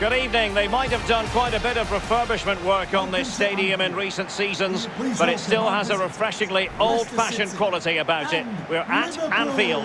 Good evening. They might have done quite a bit of refurbishment work on this stadium in recent seasons, but it still has a refreshingly old-fashioned quality about it. We're at Anfield.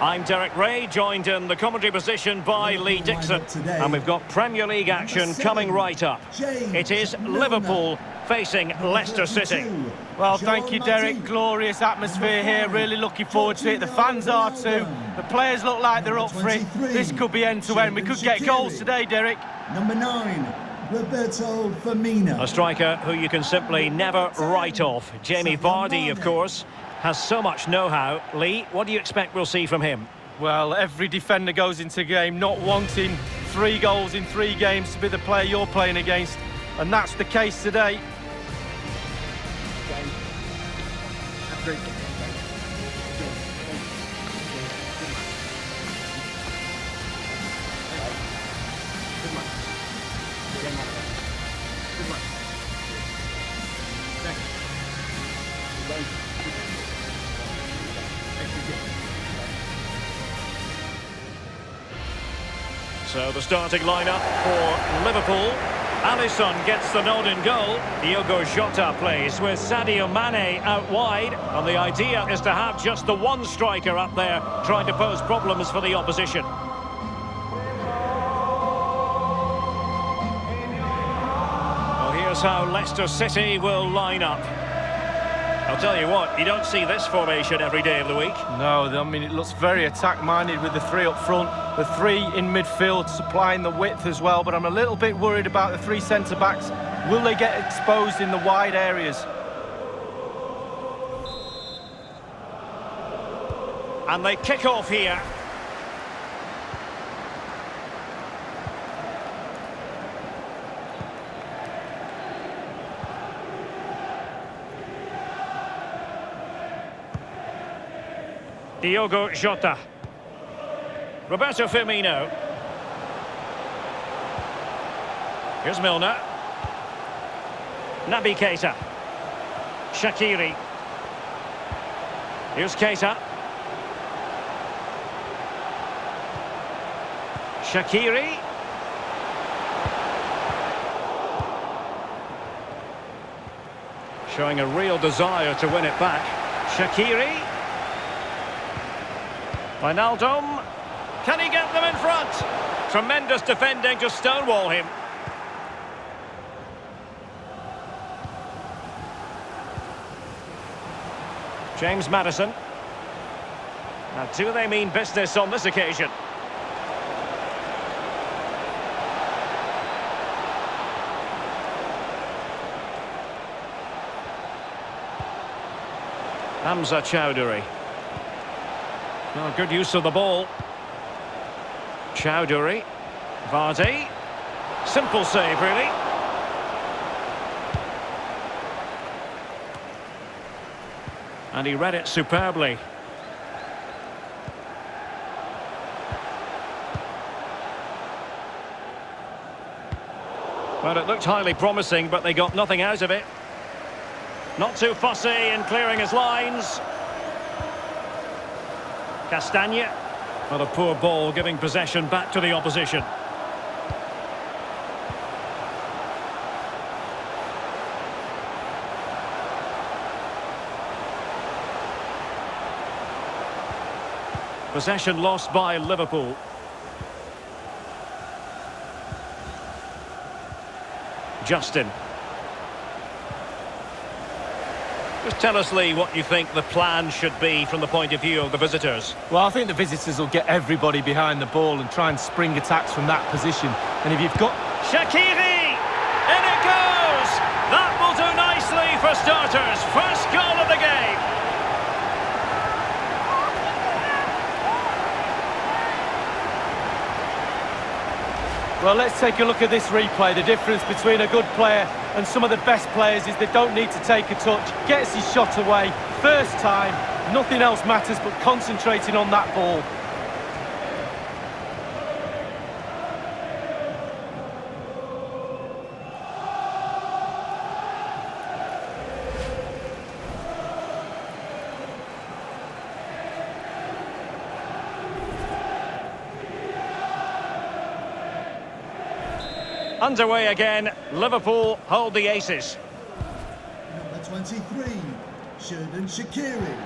I'm Derek Ray, joined in the commentary position by Lee Dixon. And we've got Premier League action coming right up. It is Liverpool facing Leicester City. Well, thank you, Derek. Glorious atmosphere here. Really looking forward to it. The fans are too. The players look like they're up for it. This could be end-to-end. We could get goals today, Derek. Number nine, Roberto Firmino. A striker who you can simply never write off. Jamie Vardy, of course has so much know-how. Lee, what do you expect we'll see from him? Well, every defender goes into game not wanting three goals in three games to be the player you're playing against, and that's the case today. So the starting lineup for Liverpool. Alisson gets the nod in goal. Diogo Jota plays with Sadio Mane out wide. And the idea is to have just the one striker up there trying to pose problems for the opposition. Well, here's how Leicester City will line up. I'll tell you what, you don't see this formation every day of the week. No, I mean, it looks very attack-minded with the three up front, the three in midfield supplying the width as well, but I'm a little bit worried about the three centre-backs. Will they get exposed in the wide areas? And they kick off here. Diogo Jota. Roberto Firmino. Here's Milner. Naby Keita. Shaqiri. Here's Keita. Shaqiri. Showing a real desire to win it back. Shaqiri. Wijnaldum. Can he get them in front? Tremendous defending to stonewall him. James Maddison. Now, do they mean business on this occasion? Hamza Choudhury. Oh, good use of the ball. Choudhury. Vardy. Simple save, really. And he read it superbly. Well, it looked highly promising, but they got nothing out of it. Not too fussy in clearing his lines. Castagne. Well, a poor ball giving possession back to the opposition. Possession lost by Liverpool. Justin. Just tell us, Lee, what you think the plan should be from the point of view of the visitors. Well, I think the visitors will get everybody behind the ball and try and spring attacks from that position. And if you've got... Shaqiri! In it goes! That will do nicely for starters. First goal of the game. Well, let's take a look at this replay. The difference between a good player and some of the best players is they don't need to take a touch, gets his shot away, first time, nothing else matters but concentrating on that ball. Underway again. Liverpool hold the aces. Number 23, Xherdan Shaqiri.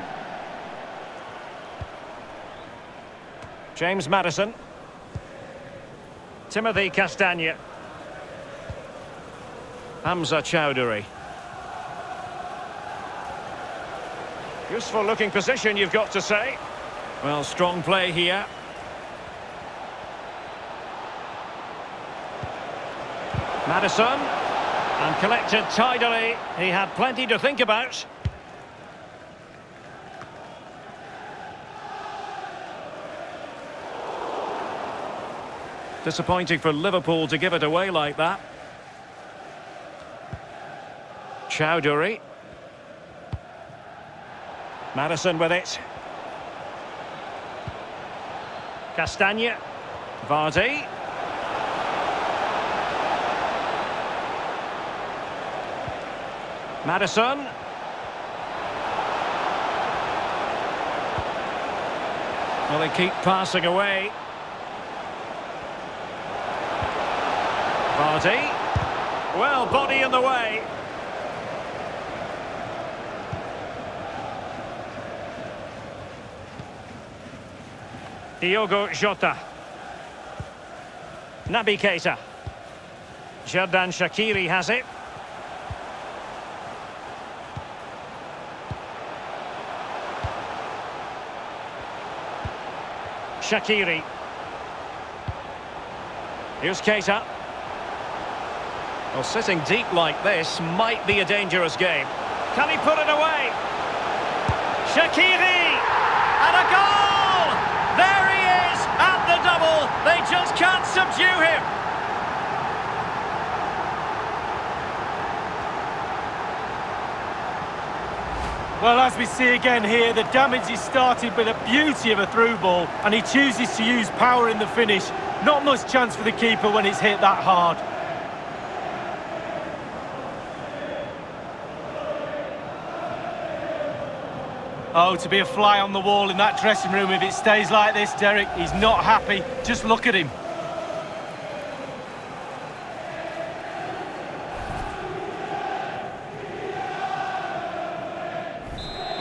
James Maddison. Timothy Castagne. Hamza Choudhury. Useful looking position, you've got to say. Well, strong play here. Maddison. And collected tidily. He had plenty to think about. Disappointing for Liverpool to give it away like that. Choudhury. Maddison with it. Castagne. Vardy. Maddison. Well, they keep passing away. Vardy. Well, body in the way. Diogo Jota. Naby Keita. Xherdan Shaqiri has it. Shaqiri. Here's Keita. Well, sitting deep like this might be a dangerous game. Can he put it away? Shaqiri! And a goal! There he is at the double. They just can't subdue him. Well, as we see again here, the damage is started with a beauty of a through ball, and he chooses to use power in the finish. Not much chance for the keeper when it's hit that hard. Oh, to be a fly on the wall in that dressing room if it stays like this, Derek, he's not happy. Just look at him.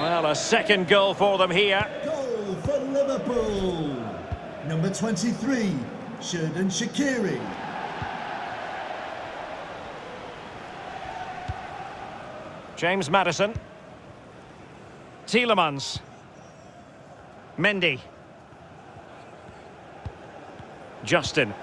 Well, a second goal for them here. Goal for Liverpool. Number 23, Xherdan Shaqiri. James Maddison. Tielemans. Mendy. Justin.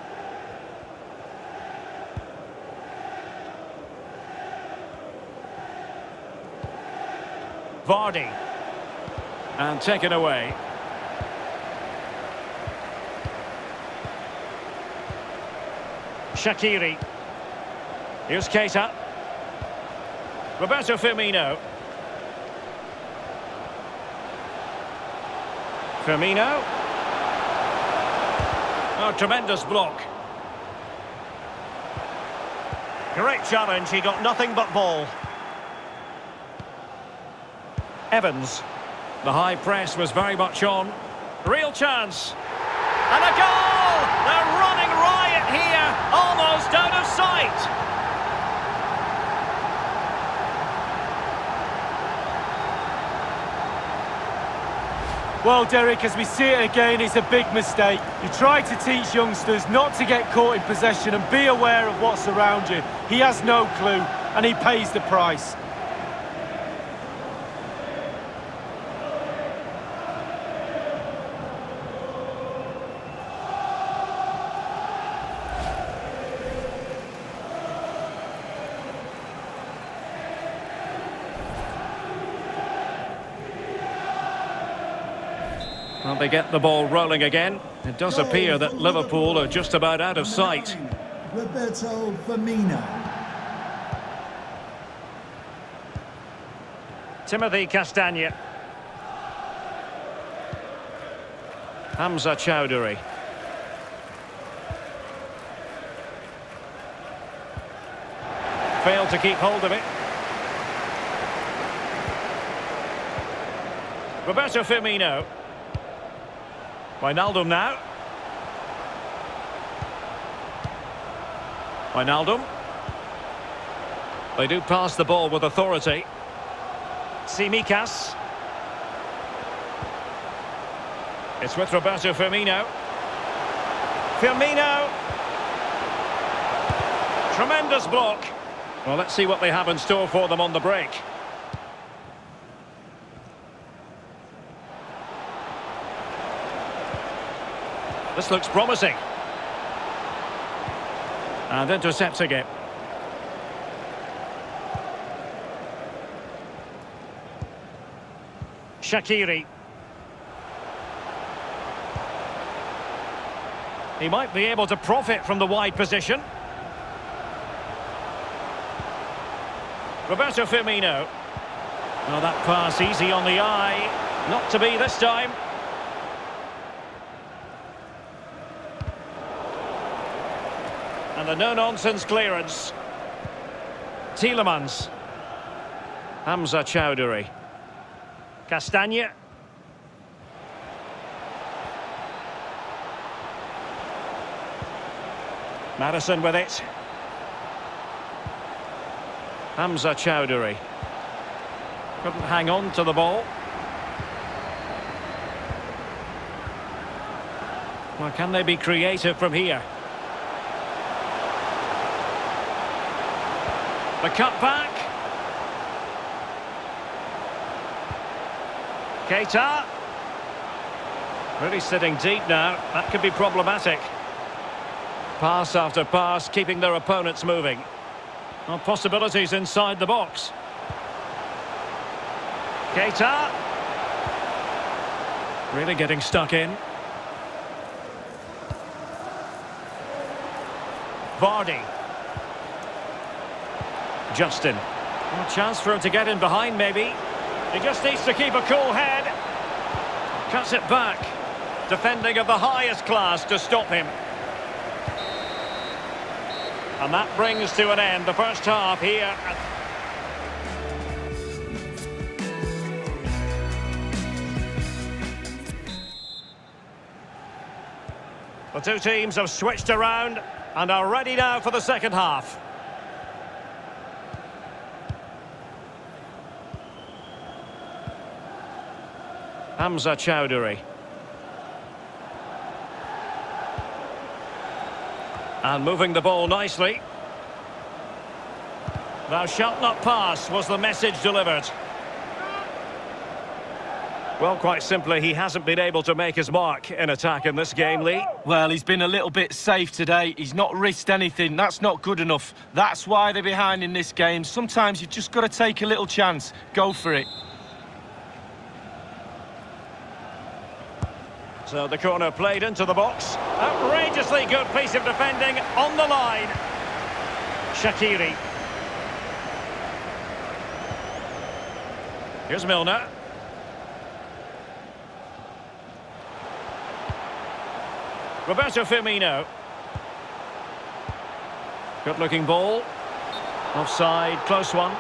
Vardy. And taken away. Shaqiri. Here's Keita. Roberto Firmino. Firmino. Oh, tremendous block. Great challenge, he got nothing but ball. Evans. The high press was very much on. Real chance. And a goal! They're running riot here, almost out of sight. Well, Derek, as we see it again, it's a big mistake. You try to teach youngsters not to get caught in possession and be aware of what's around you. He has no clue, and he pays the price. Well, they get the ball rolling again. It does appear that Liverpool are just about out of sight. Roberto Firmino. Timothy Castagne. Hamza Choudhury. Failed to keep hold of it. Roberto Firmino. Wijnaldum now. Wijnaldum. They do pass the ball with authority. Tsimikas. It's with Roberto Firmino. Firmino. Tremendous block. Well, let's see what they have in store for them on the break. This looks promising. And intercepting it. Shaqiri. He might be able to profit from the wide position. Roberto Firmino. Well, that pass easy on the eye. Not to be this time. And the no-nonsense clearance. Tielemans. Hamza Choudhury. Castagne. Maddison with it. Hamza Choudhury. Couldn't hang on to the ball. Well, can they be creative from here? The cut back. Keita. Really sitting deep now. That could be problematic. Pass after pass, keeping their opponents moving. Well, possibilities inside the box. Keita. Really getting stuck in. Vardy. Justin. Well, chance for him to get in behind, maybe. He just needs to keep a cool head. Cuts it back. Defending of the highest class to stop him. And that brings to an end the first half here. The two teams have switched around and are ready now for the second half. Hamza Choudhury. And moving the ball nicely. Thou shalt not pass was the message delivered. Well, quite simply, he hasn't been able to make his mark in attack in this game, Lee. Well, he's been a little bit safe today. He's not risked anything. That's not good enough. That's why they're behind in this game. Sometimes you've just got to take a little chance. Go for it. So uh, the corner played into the box. Outrageously good piece of defending on the line. Shaqiri. Here's Milner. Roberto Firmino. Good looking ball. Offside, close one.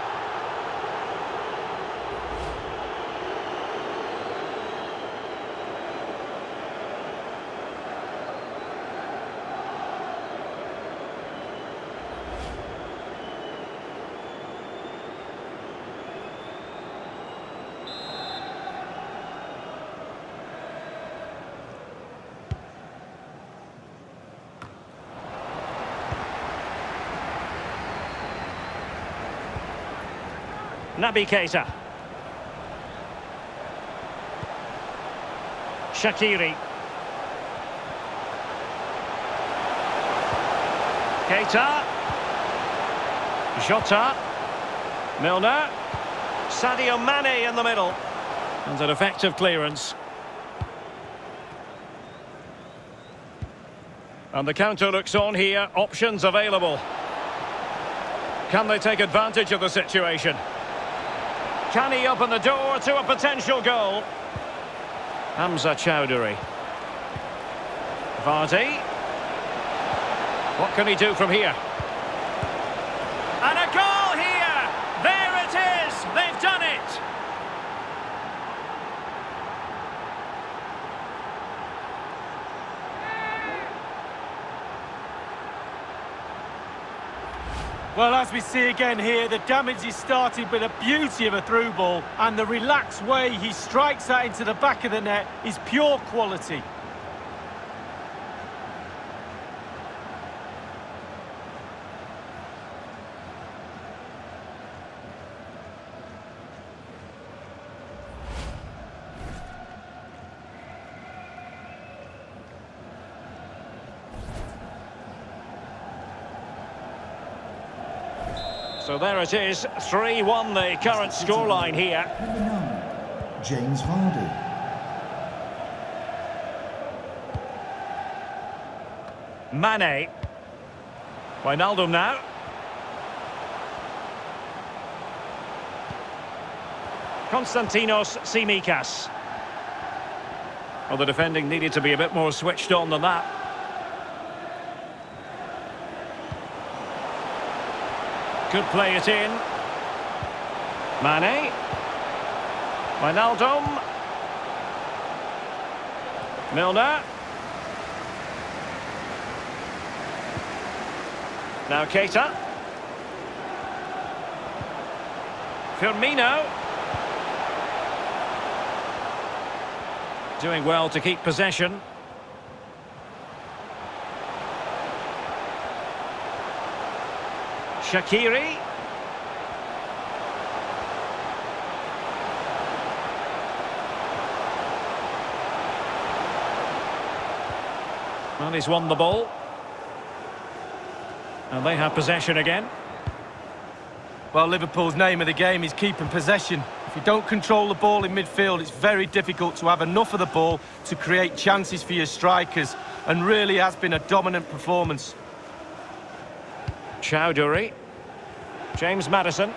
Naby Keita. Shaqiri. Keita. Jota. Milner. Sadio Mane in the middle. And an effective clearance. And the counter looks on here. Options available. Can they take advantage of the situation? Can he open the door to a potential goal? Hamza Choudhury. Vardy. What can he do from here? And a goal here! There it is! They've done it! Well, as we see again here, the damage is started with a beauty of a through ball, and the relaxed way he strikes that into the back of the net is pure quality. So there it is, 3-1 the current scoreline here. Nine, James Vardy. Mane. Wijnaldum now. Konstantinos Tsimikas. Well, the defending needed to be a bit more switched on than that. Could play it in. Mane. Wijnaldum. Milner. Now Keita. Firmino. Doing well to keep possession. Shaqiri. Well, he's won the ball. And they have possession again. Well, Liverpool's name of the game is keeping possession. If you don't control the ball in midfield, it's very difficult to have enough of the ball to create chances for your strikers, and really has been a dominant performance. Choudhury. James Maddison.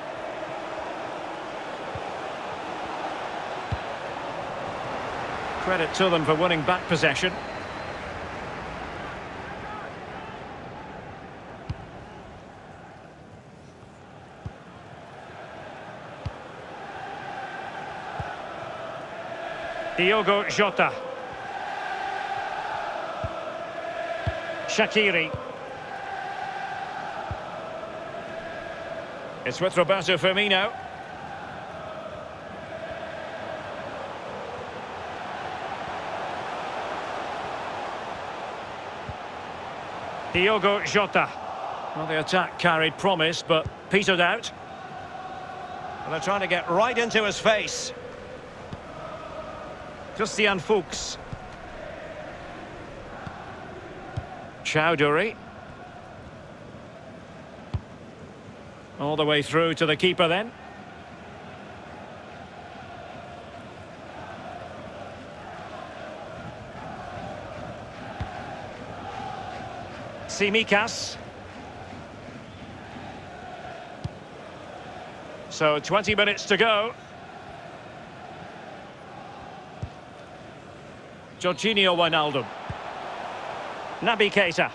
Credit to them for winning back possession. Diogo Jota. Shaqiri. It's with Roberto Firmino. Diogo Jota. Well, the attack carried promise, but petered out. And they're trying to get right into his face. Christian Fuchs. Choudhury. All the way through to the keeper then. Tsimikas. So 20 minutes to go. Georginio Wijnaldum. Naby Keita.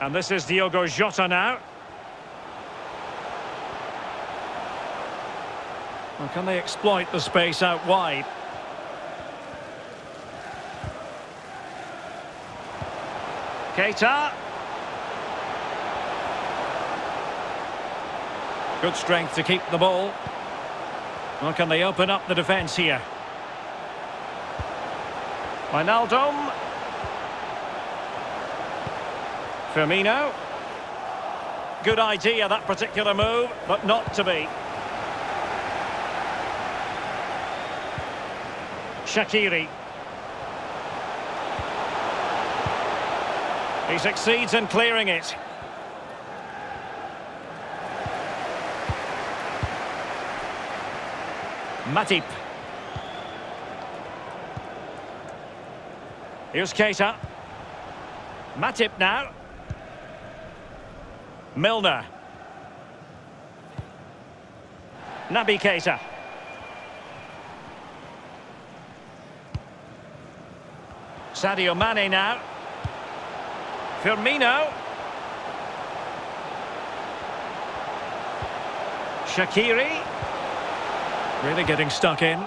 And this is Diogo Jota now. Well, can they exploit the space out wide? Keita. Good strength to keep the ball. Well, can they open up the defence here? Wijnaldum. Firmino. Good idea, that particular move, but not to be. Shaqiri. He succeeds in clearing it. Matip. Here's Keita. Matip now. Milner. Naby Keita. Sadio Mane now. Firmino. Shaqiri. Really getting stuck in.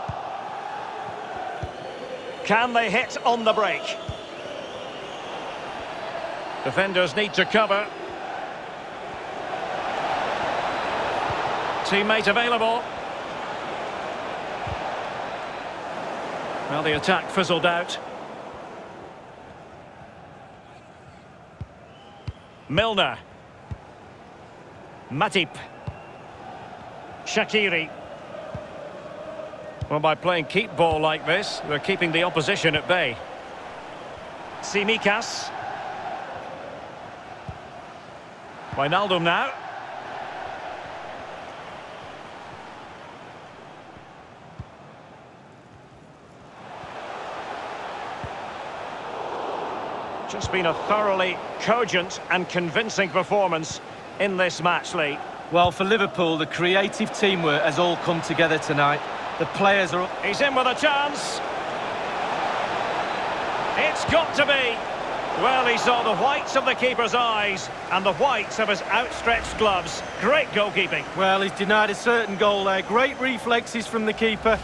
Can they hit on the break? Defenders need to cover. Teammate available. Well, the attack fizzled out. Milner. Matip. Shaqiri. Well, by playing keep ball like this, they're keeping the opposition at bay. Tsimikas. Wijnaldum now. Just been a thoroughly cogent and convincing performance in this match, Lee. Well, for Liverpool, the creative teamwork has all come together tonight. The players are... He's in with a chance. It's got to be. Well, he saw the whites of the keeper's eyes and the whites of his outstretched gloves. Great goalkeeping. Well, he's denied a certain goal there. Great reflexes from the keeper.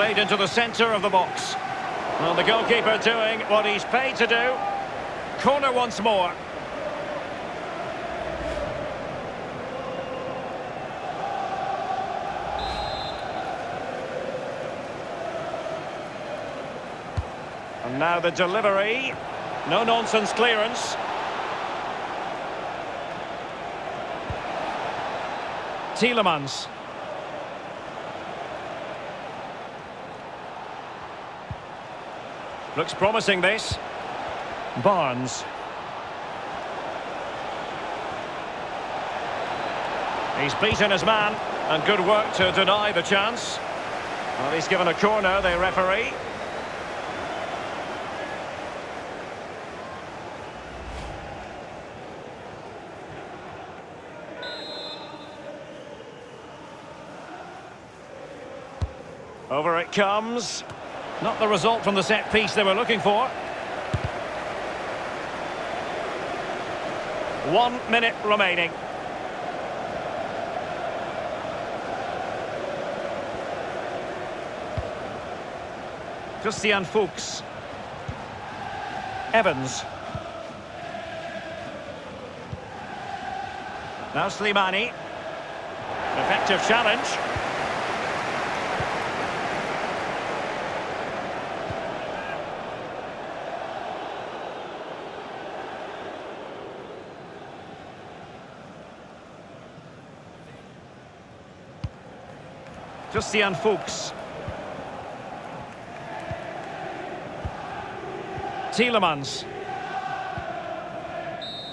Played into the centre of the box. Well, the goalkeeper doing what he's paid to do. Corner once more. And now the delivery. No-nonsense clearance. Tielemans. Looks promising this. Barnes. He's beaten his man, and good work to deny the chance. Well, he's given a corner, the referee. Over it comes. Not the result from the set piece they were looking for. One minute remaining. Christian Fuchs. Evans. Now Slimani. Effective challenge. Christian Fuchs. Tielemans.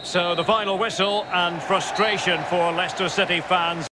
So the final whistle and frustration for Leicester City fans.